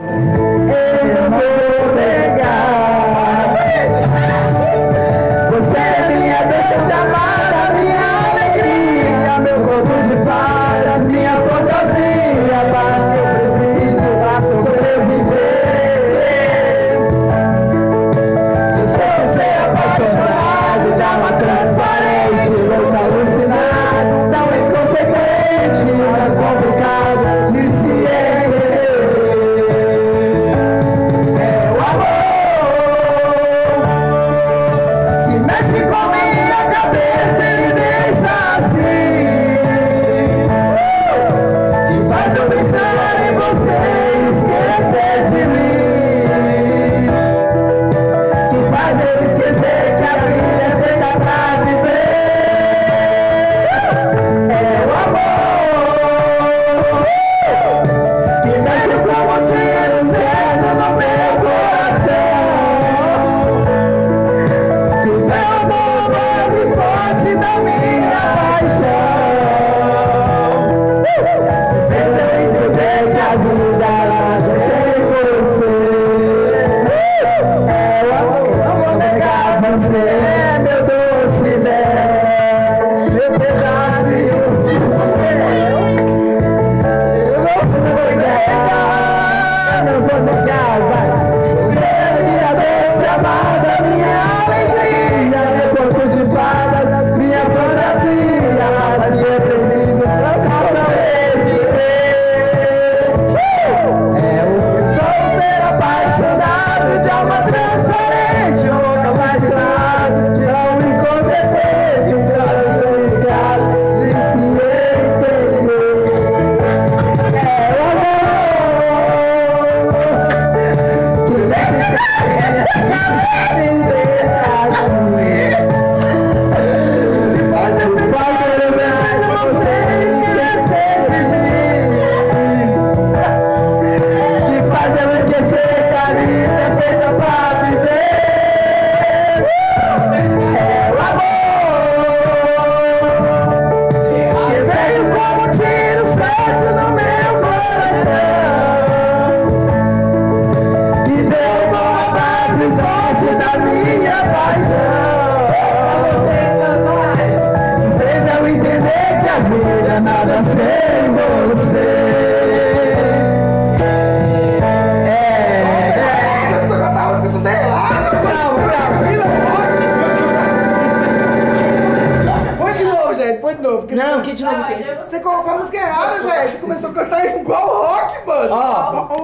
Amen. sem você. porque não, você, colocou... de novo, você colocou a música errada, velho. Você começou a cantar igual rock, mano. Ó. Oh.